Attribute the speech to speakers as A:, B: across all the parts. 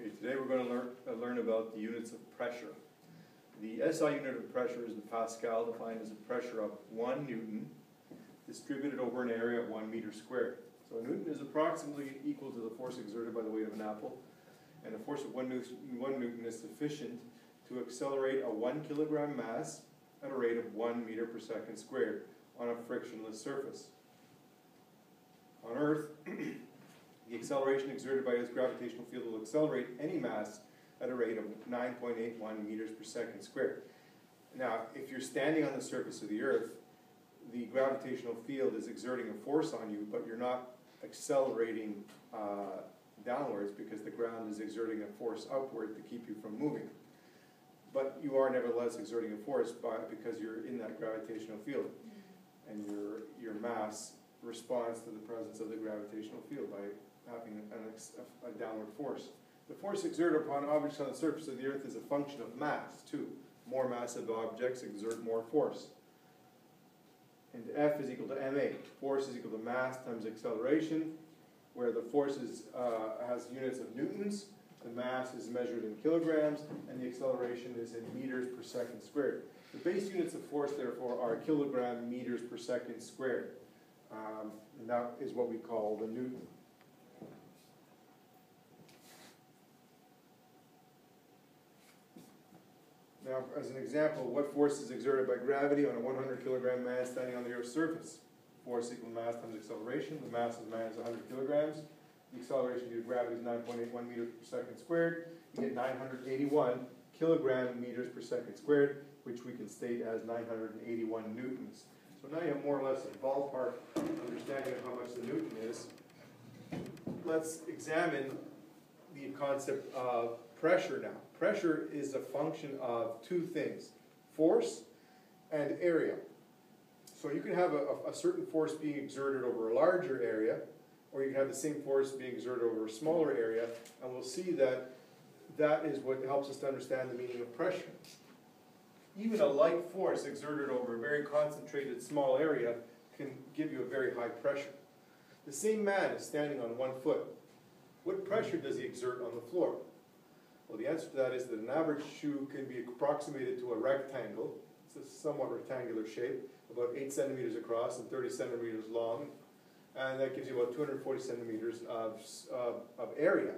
A: Okay, today we're going to learn, uh, learn about the units of pressure. The SI unit of pressure is the Pascal, defined as a pressure of one Newton distributed over an area of one meter squared. So a Newton is approximately equal to the force exerted by the weight of an apple, and a force of one Newton, one Newton is sufficient to accelerate a one kilogram mass at a rate of one meter per second squared on a frictionless surface. On Earth, the acceleration exerted by Earth's gravitational field will accelerate any mass at a rate of 9.81 meters per second squared. Now, if you're standing on the surface of the Earth, the gravitational field is exerting a force on you, but you're not accelerating uh, downwards because the ground is exerting a force upward to keep you from moving. But you are nevertheless exerting a force by, because you're in that gravitational field. And your, your mass responds to the presence of the gravitational field by having a, a downward force. The force exerted upon objects on the surface of the Earth is a function of mass, too. More massive objects exert more force. And F is equal to ma. Force is equal to mass times acceleration, where the force is, uh, has units of newtons, the mass is measured in kilograms, and the acceleration is in meters per second squared. The base units of force, therefore, are kilogram meters per second squared. Um, and that is what we call the Newton. Now, as an example, what force is exerted by gravity on a 100 kilogram mass standing on the Earth's surface? Force equal mass times acceleration. The mass of the man is 100 kilograms. The acceleration due to gravity is 9.81 meters per second squared. You get 981 kilogram meters per second squared, which we can state as 981 newtons. So now you have more or less a ballpark understanding of how much the newton is. Let's examine the concept of pressure now. Pressure is a function of two things, force and area. So you can have a, a, certain force being exerted over a larger area, or you can have the same force being exerted over a smaller area, and we'll see that that is what helps us to understand the meaning of pressure. Even a light force exerted over a very concentrated small area can give you a very high pressure. The same man is standing on one foot. What pressure does he exert on the floor? Well, the answer to that is that an average shoe can be approximated to a rectangle. It's a somewhat rectangular shape, about 8 centimeters across and 30 centimeters long. And that gives you about 240 centimeters of, uh, of area.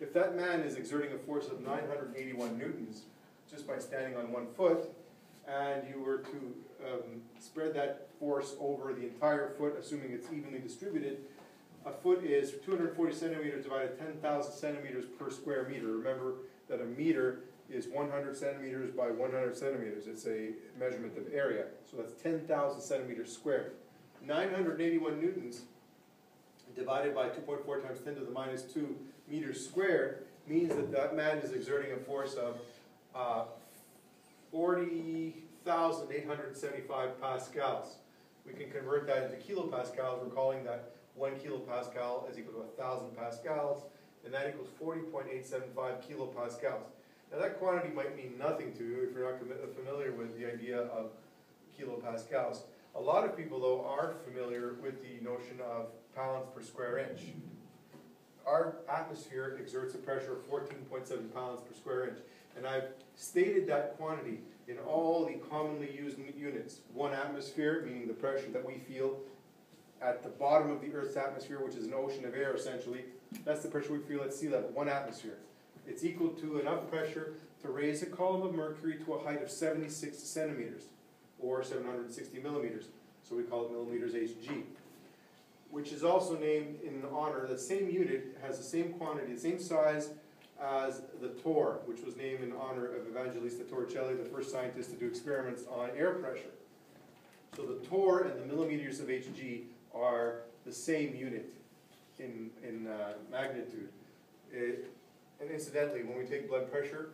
A: If that man is exerting a force of 981 newtons just by standing on one foot, and you were to um, spread that force over the entire foot, assuming it's evenly distributed, a foot is 240 centimeters divided 10,000 centimeters per square meter. Remember that a meter is 100 centimeters by 100 centimeters. It's a measurement of area. So that's 10,000 centimeters squared. 981 newtons divided by 2.4 times 10 to the minus 2 meters squared means that that man is exerting a force of uh, 40,875 pascals. We can convert that into kilopascals. We're that 1 kilopascal is equal to 1,000 pascals, and that equals 40.875 kilopascals. Now that quantity might mean nothing to you if you're not familiar with the idea of kilopascals. A lot of people, though, are familiar with the notion of pounds per square inch. Our atmosphere exerts a pressure of 14.7 pounds per square inch, and I've stated that quantity in all the commonly used units. One atmosphere, meaning the pressure that we feel at the bottom of the Earth's atmosphere, which is an ocean of air essentially, that's the pressure we feel at sea level, one atmosphere. It's equal to enough pressure to raise a column of mercury to a height of 76 centimeters, or 760 millimeters. So we call it millimeters Hg. Which is also named in honor, the same unit has the same quantity, the same size as the torr, which was named in honor of Evangelista Torricelli, the first scientist to do experiments on air pressure. So the torr and the millimeters of Hg are the same unit in, in uh, magnitude. It, and incidentally, when we take blood pressure,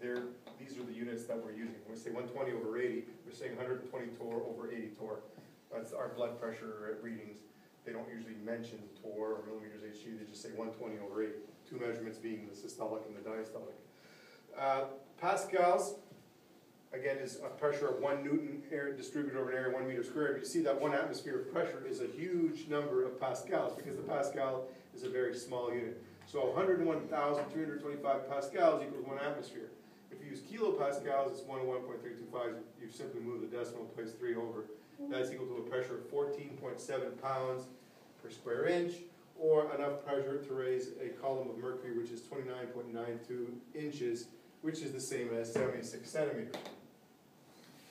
A: these are the units that we're using. When we say 120 over 80, we're saying 120 torr over 80 torr. That's our blood pressure readings. They don't usually mention torr or millimeters Hg, they just say 120 over 80. Two measurements being the systolic and the diastolic. Uh, pascals, again, is a pressure of one Newton air distributed over an area one meter squared. You see that one atmosphere of pressure is a huge number of pascals because the pascal is a very small unit. So hundred and one thousand three hundred twenty-five pascals equals one atmosphere. If you use kilopascals, it's one, one point three two five, you simply move the decimal place three over. That's equal to a pressure of fourteen point seven pounds per square inch, or enough pressure to raise a column of mercury, which is twenty-nine point nine two inches, which is the same as seventy-six centimeters.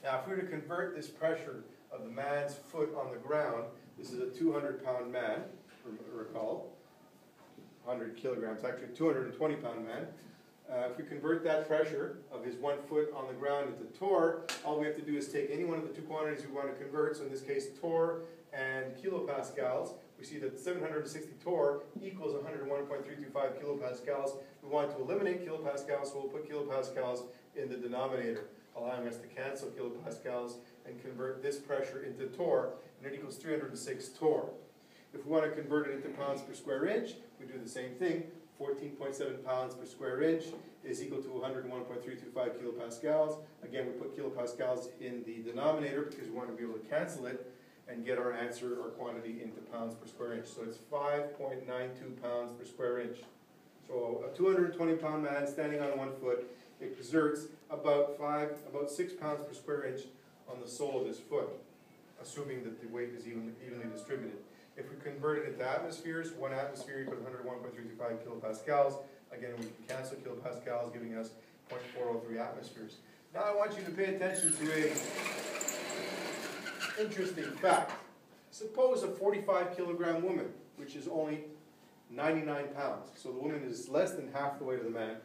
A: Now, if we were to convert this pressure of the man's foot on the ground, this is a two hundred pound man, recall, hundred kilograms, actually two hundred and twenty pound man. Uh, if we convert that pressure of his one foot on the ground into torr, all we have to do is take any one of the two quantities we want to convert, so in this case torr and kilopascals. We see that seven hundred and sixty torr equals hundred and one point three two five kilopascals. We want to eliminate kilopascals, so we'll put kilopascals in the denominator, allowing us to cancel kilopascals and convert this pressure into torr, and it equals three hundred and six torr. If we want to convert it into pounds per square inch, we do the same thing. Fourteen point seven pounds per square inch is equal to one hundred and one point three two five kilopascals. Again, we put kilopascals in the denominator because we want to be able to cancel it and get our answer or quantity into pounds per square inch. So it's five point nine two pounds per square inch. So a two hundred and twenty pound man standing on one foot it exerts about five, about six pounds per square inch on the sole of his foot, assuming that the weight is even, evenly distributed. If we convert it into atmospheres, one atmosphere equals 101.325 kilopascals. Again, we can cancel kilopascals, giving us 0.403 atmospheres. Now I want you to pay attention to a interesting fact. Suppose a 45 kilogram woman, which is only 99 pounds, so the woman is less than half the weight of the man.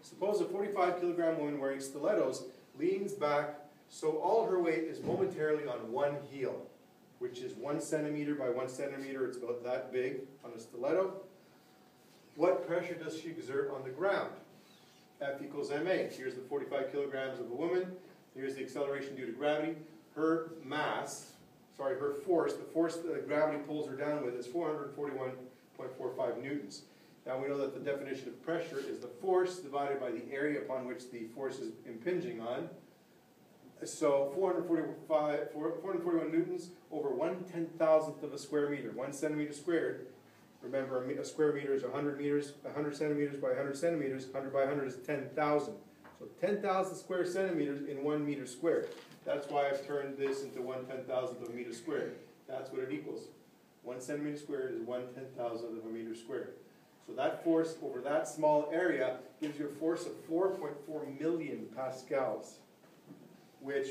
A: Suppose a 45 kilogram woman wearing stilettos leans back so all her weight is momentarily on one heel, which is one centimeter by one centimeter, it's about that big on a stiletto. What pressure does she exert on the ground? F equals ma. Here's the 45 kilograms of a woman. Here's the acceleration due to gravity. Her mass, sorry, her force, the force that gravity pulls her down with is 441.45 newtons. Now we know that the definition of pressure is the force divided by the area upon which the force is impinging on. So 445, 441 newtons over one ten thousandth of a square meter, one centimeter squared. Remember, a, square meter is 100 meters, 100 centimeters by 100 centimeters, 100 by 100 is 10,000. So 10,000 square centimeters in one meter squared. That's why I've turned this into one ten thousandth of a meter squared. That's what it equals. One centimeter squared is one ten thousandth of a meter squared. So that force over that small area gives you a force of 4.4 million pascals, which,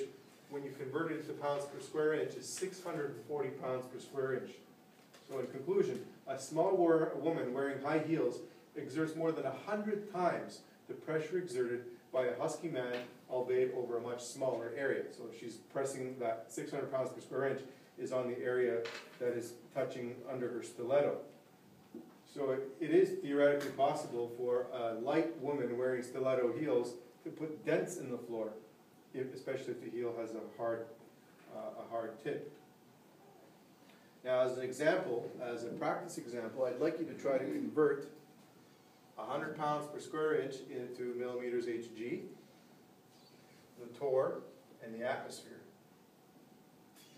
A: when you convert it into pounds per square inch, is 640 pounds per square inch. So in conclusion, a small war, woman wearing high heels exerts more than 100 times the pressure exerted by a husky man, albeit over a much smaller area. So if she's pressing that 600 pounds per square inch is on the area that is touching under her stiletto. So it, it is theoretically possible for a light woman wearing stiletto heels to put dents in the floor, if, especially if the heel has a hard, uh, a hard tip. Now, as an example, as a practice example, I'd like you to try to convert hundred pounds per square inch into millimeters Hg, the torr, and the atmosphere.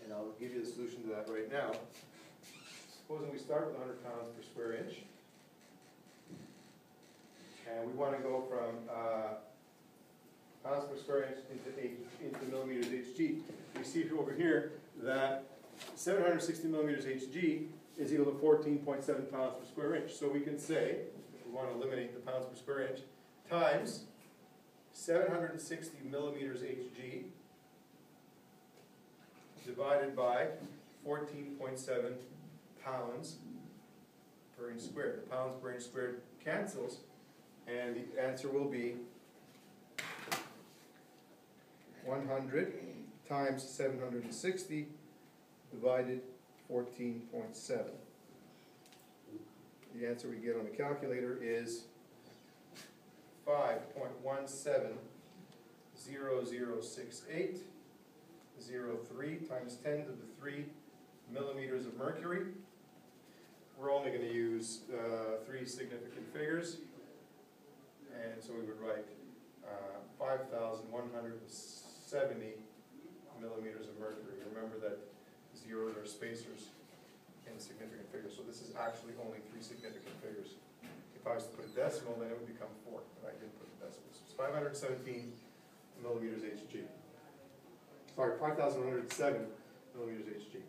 A: And I'll give you the solution to that right now. Supposing we start with hundred pounds per square inch. And we wanna go from, uh, pounds per square inch into H, into millimeters Hg. We see over here that seven hundred and sixty millimeters Hg is equal to fourteen point seven pounds per square inch. So we can say, we wanna eliminate the pounds per square inch, times seven hundred and sixty millimeters Hg divided by fourteen point seven pounds per inch squared. The pounds per inch squared cancels, and the answer will be one hundred times seven hundred and sixty divided fourteen point seven. The answer we get on the calculator is five point one seven zero zero six eight zero three times ten to the three millimeters of mercury. We're only gonna use, uh, three significant figures. And so we would write, uh, five thousand one hundred and seventy millimeters of mercury. Remember that zeros are spacers in significant figures, so this is actually only three significant figures. If I was to put a decimal, then it would become four, but I didn't put the decimal. So it's five hundred and seventeen millimeters Hg. Sorry, five thousand one hundred and seven millimeters Hg.